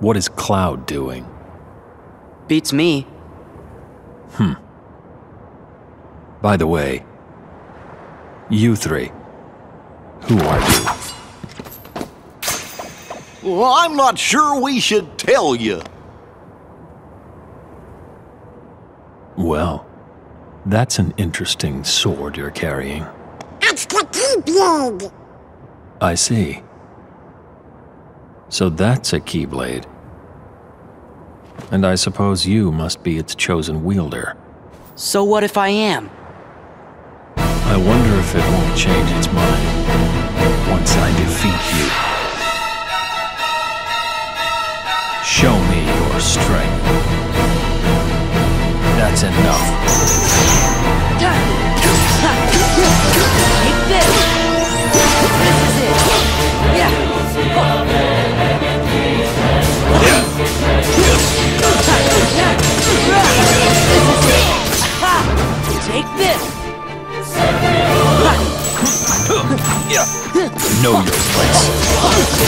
What is Cloud doing? Beats me. Hmm. By the way, you three, who are you? Well, I'm not sure we should tell you. Well, that's an interesting sword you're carrying. It's the Keyblade! I see. So that's a Keyblade. And I suppose you must be its chosen wielder. So what if I am? I wonder if it won't change its mind once I defeat you. Show me your strength. That's enough. This! Know your place.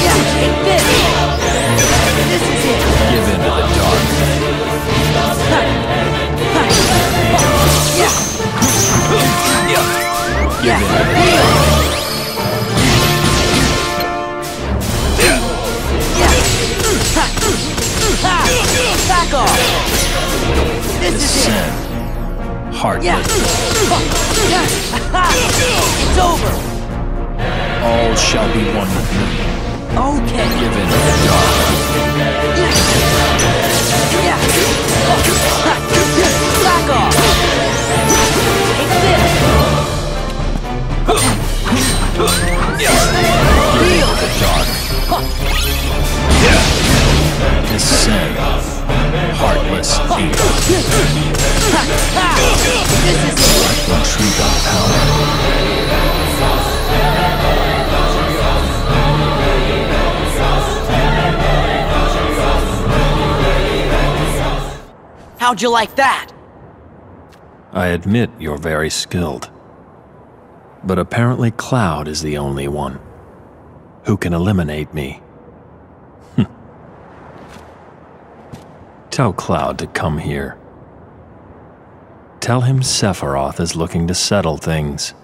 Yeah, take this! This is it! Give in to the dark. Yeah! Give in to the dark. Back off! This is it! Heartless. Yeah! It's over! All shall be one with me. Okay! Give in to the dark. Yeah! Back off! Heal! The dark. Descend. Heartless hate. How'd you like that? I admit you're very skilled. But apparently Cloud is the only one who can eliminate me. Tell Cloud to come here. Tell him Sephiroth is looking to settle things.